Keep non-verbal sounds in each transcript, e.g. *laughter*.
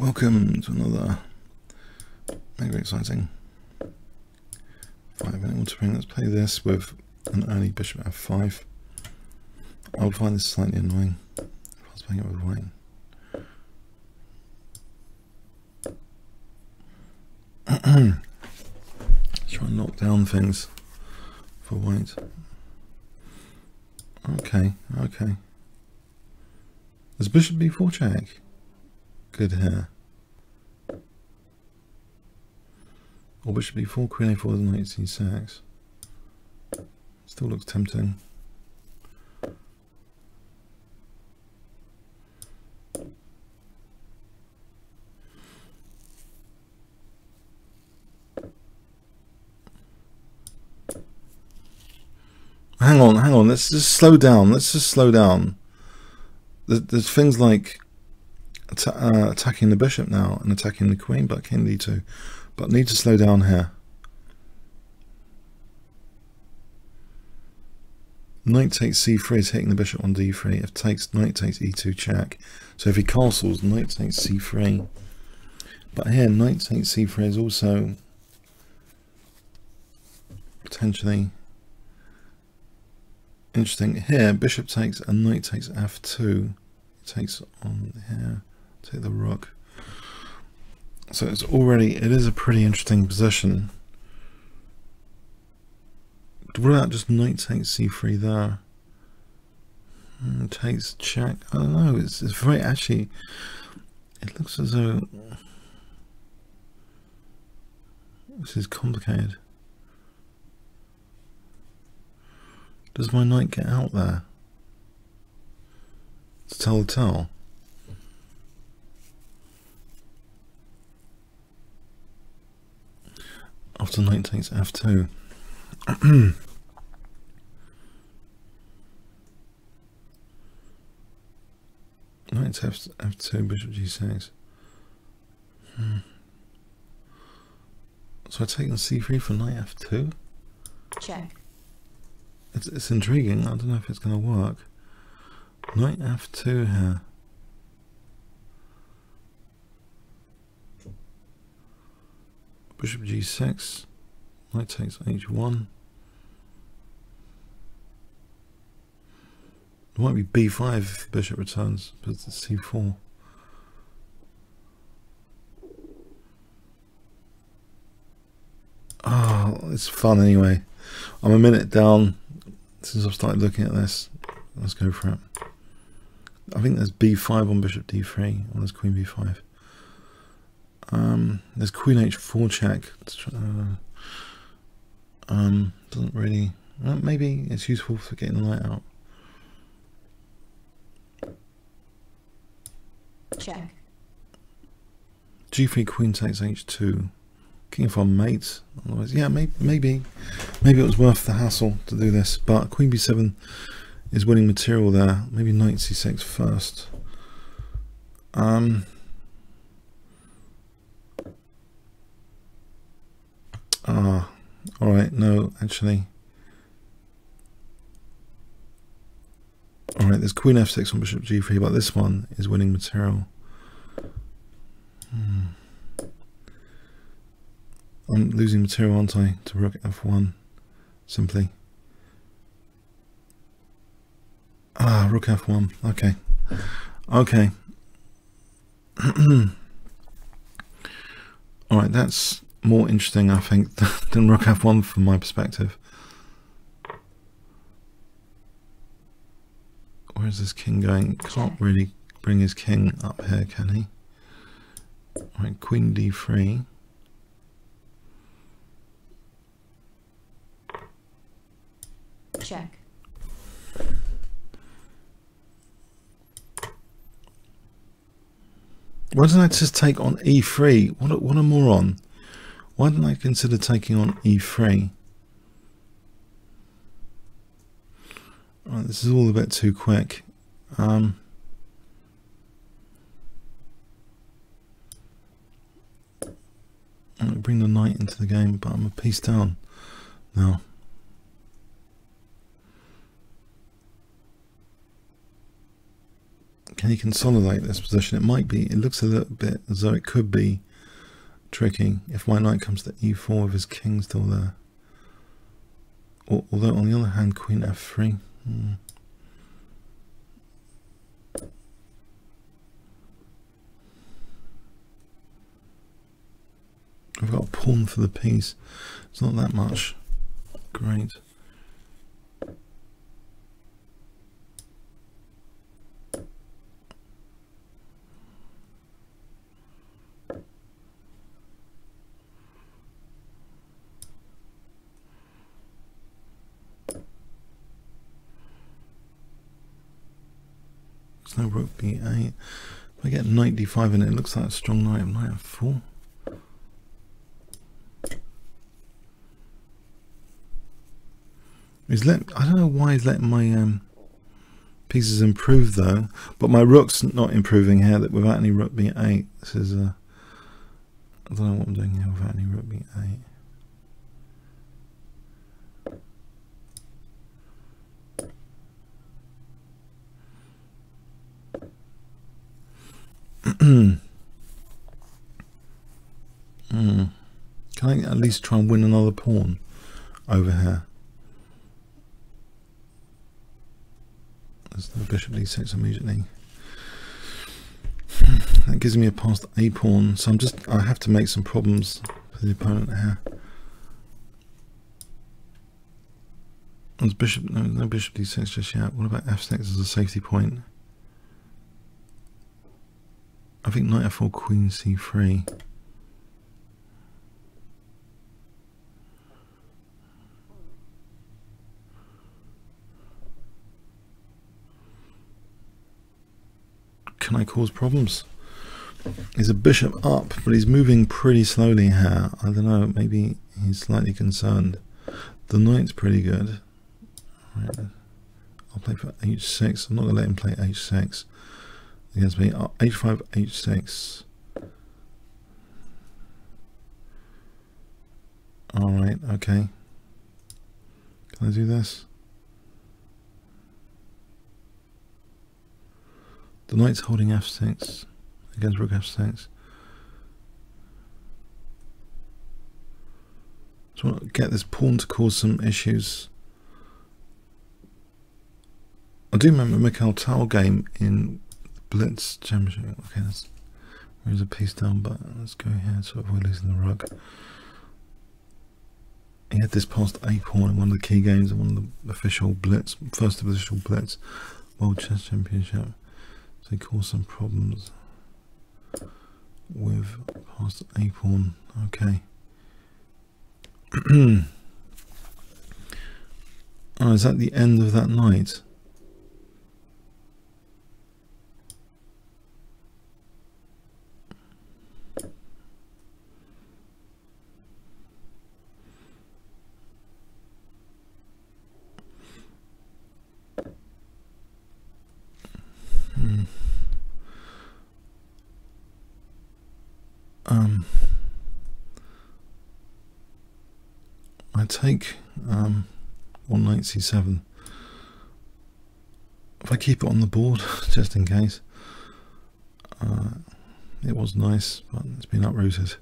Welcome to another mega exciting five minute spring. Let's play this with an early bishop f5. I would find this slightly annoying if I was playing it with white. *clears throat* Try and knock down things for white. Okay, okay. There's bishop b4 check. Good here. Or bishop b4, queen a4 with knight c6. Still looks tempting. Hang on, hang on. Let's just slow down. Let's just slow down. There's things like uh, attacking the bishop now and attacking the queen, but king d2. But need to slow down here. Knight takes c3 is hitting the bishop on d3. If takes knight takes e2 check. So if he castles, knight takes c3. But here, knight takes c3 is also potentially interesting. Here, bishop takes and knight takes f2. Takes on here. Take the rook. So it's already, it is a pretty interesting position. What about just knight takes c3 there? Hmm, takes check. I don't know. It's, it's very actually. It looks as though this is complicated. Does my knight get out there? To tell the tale. After knight takes f2. knight f *clears throat* f2, bishop g6. Hmm. So I take the c3 for knight f2? Check. It's, it's intriguing. I don't know if it's going to work. Knight f2 here. Bishop g6. Knight takes h1. It might be b5 if bishop returns, but it's c4. Oh, ah, it's fun anyway. I'm a minute down since I've started looking at this. Let's go for it. I think there's b5 on bishop d3, and there's queen b5. Um, there's queen h4 check. Uh, um, doesn't really. Well, maybe it's useful for getting the knight out. Check. G3 queen takes h2. King f1 mate. Otherwise, yeah, maybe, maybe, maybe it was worth the hassle to do this. But queen b7 is winning material there. Maybe knight c6 first. Um. Ah, all right. No, actually. All right. There's queen f6 on bishop g3, but this one is winning material. Hmm. I'm losing material, aren't I, to rook f1, simply. Ah, rook f1, okay. Okay. *clears throat* Alright, that's more interesting, I think, *laughs* than rook f1 from my perspective. Where is this king going? Can't really bring his king up here, can he? Right, queen d3. Check. Why didn't I just take on e3? What a, what a moron. Why didn't I consider taking on e3? Right, this is all a bit too quick. Um, I'm bring the knight into the game, but I'm a piece down now. Can he consolidate this position? It might be. It looks a little bit as though it could be tricky if my knight comes to e4 with his king still there. Although on the other hand, queen f3. Hmm. I've got a pawn for the piece. It's not that much. Great. No rook b8. If I get knight d5 in it, looks like a strong knight of knight f4. He's let I don't know why he's letting my um, pieces improve though, but my rook's not improving here that without any rook b8. This is uh, I don't know what I'm doing here without any rook b8. Mm. Can I at least try and win another pawn over here? There's the bishop d6 immediately. That gives me a passed a pawn, so I'm just I have to make some problems for the opponent here. There's bishop no, no bishop d6 just yet. What about f6 as a safety point? I think knight f4, queen c3. Can I cause problems? He's a bishop up, but he's moving pretty slowly here. I don't know, maybe he's slightly concerned. The knight's pretty good. Right. I'll play for h6. I'm not going to let him play h6 against me. Uh, h5, h6. Alright, okay. Can I do this? The knight's holding f6 against rook f6. So I want to get this pawn to cause some issues. I do remember Mikhail Tal game in Blitz Championship. Okay, there's a piece down, but let's go here to avoid losing the rug. He had this passed a pawn in one of the key games in one of the official Blitz, first official Blitz World Chess Championship. So he caused some problems with passed a pawn. Okay. *clears throat* oh, is that the end of that knight? Um, I take um, one knight c7. If I keep it on the board, *laughs* just in case, uh, it was nice, but it's been uprooted.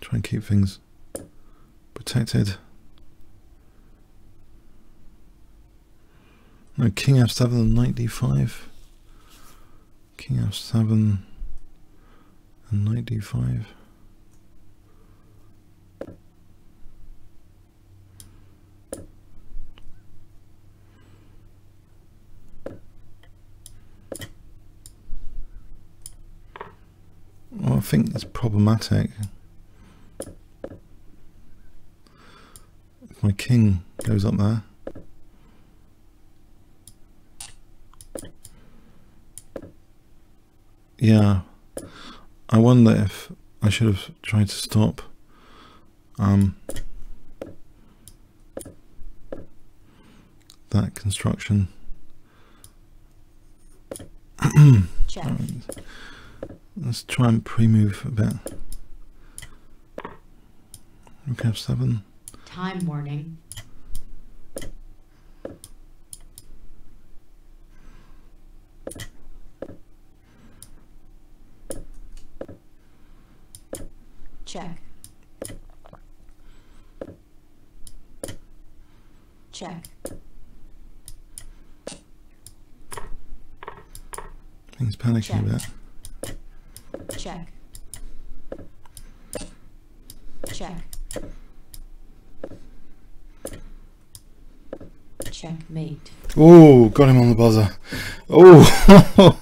Try and keep things protected. No, king f7 and knight d5. King f7 and knight d5. Well, I think it's problematic. If my king goes up there. Yeah. I wonder if I should have tried to stop um, that construction. *clears throat* Let's try and pre-move a bit. Rook f7. Time warning. Check. Check. A Check. Check. Check. Checkmate. Oh, got him on the buzzer. Oh,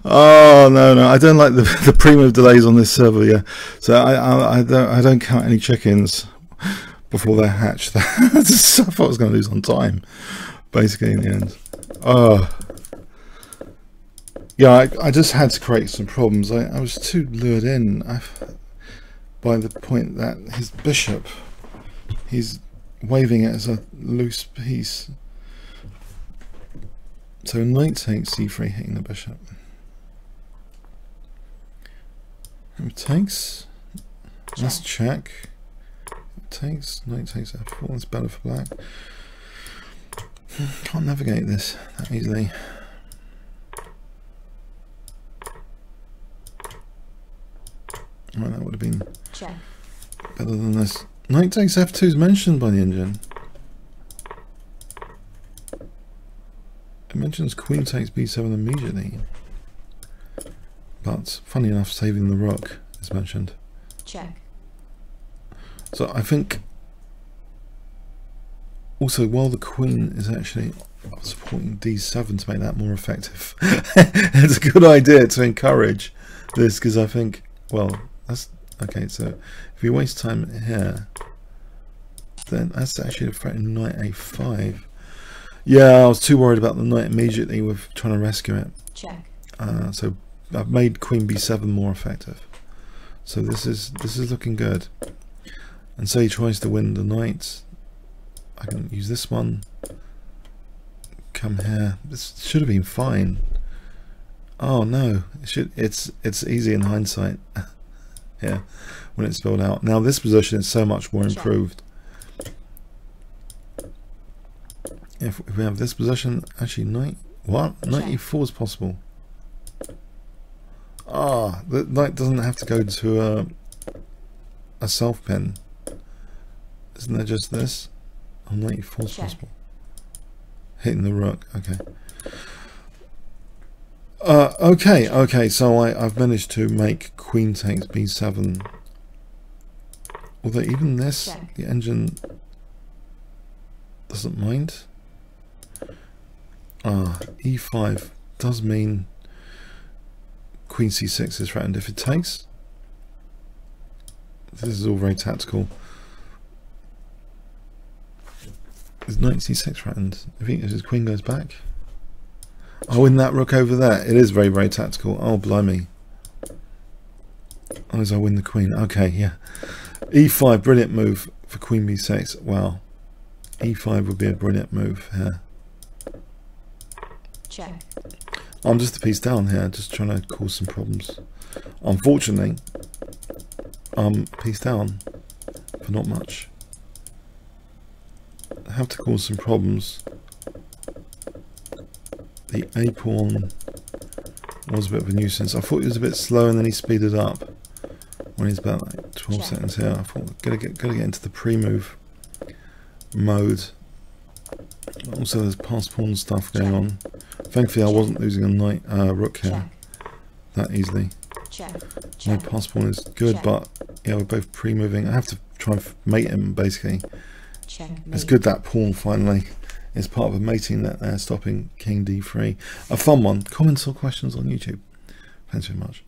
*laughs* oh no, no, I don't like the *laughs* the pre-move delays on this server. Yeah, so I I, I don't I don't count any chickens before they're hatched. *laughs* I thought I was going to lose on time, basically in the end. Oh, yeah, I, I just had to create some problems. I, I was too lured in I, by the point that his bishop, he's waving it as a loose piece. So knight takes c3 hitting the bishop. It takes. Let's Check. It takes. Knight takes f4. That's better for black. *sighs* Can't navigate this that easily. Right, that would have been Check. better than this. Knight takes f2 is mentioned by the engine. It mentions queen takes b7 immediately. But funny enough, saving the rook is mentioned. Check. So I think also while the queen is actually supporting d7 to make that more effective, *laughs* it's a good idea to encourage this because I think well that's okay. So if you waste time here, then that's actually a threat in knight a5. Yeah, I was too worried about the knight immediately with trying to rescue it. Check. Uh, so I've made queen b7 more effective. So this is this is looking good. And so he tries to win the knight. I can use this one. Come here. This should have been fine. Oh no, it should. It's it's easy in hindsight. *laughs* yeah, when it's spelled out. Now this position is so much more improved. If, if we have this position, actually knight what knight e4 is possible. Ah, the knight doesn't have to go to a a self pin. Isn't there just this? Oh, knight e4 is possible. Hitting the rook. Okay. Uh, okay, okay. So I I've managed to make queen takes b7. Although even this, Check. the engine doesn't mind. Ah, e5 does mean queen c6 is threatened if it takes. This is all very tactical. Is knight c6 threatened? If, he, if his queen goes back? Oh, in that rook over there. It is very, very tactical. Oh, blimey. Oh, as I win the queen. Okay, yeah. e5, brilliant move for queen b6. Wow. e5 would be a brilliant move here. Check. I'm just a piece down here, just trying to cause some problems. Unfortunately, I'm a piece down for not much. I have to cause some problems. The A pawn was a bit of a nuisance. I thought he was a bit slow and then he speeded up when he's about like 12 Check. seconds here. I thought gotta get gotta get into the pre-move mode. Also, there's pass pawn stuff going Check. on. Thankfully, I wasn't losing a knight uh, rook here Check. that easily. Check. My pass pawn is good, but yeah, we're both pre-moving. I have to try and mate him basically. It's good that pawn finally is part of a mating that they're stopping king d3. A fun one. Comments or questions on YouTube. Thanks very much.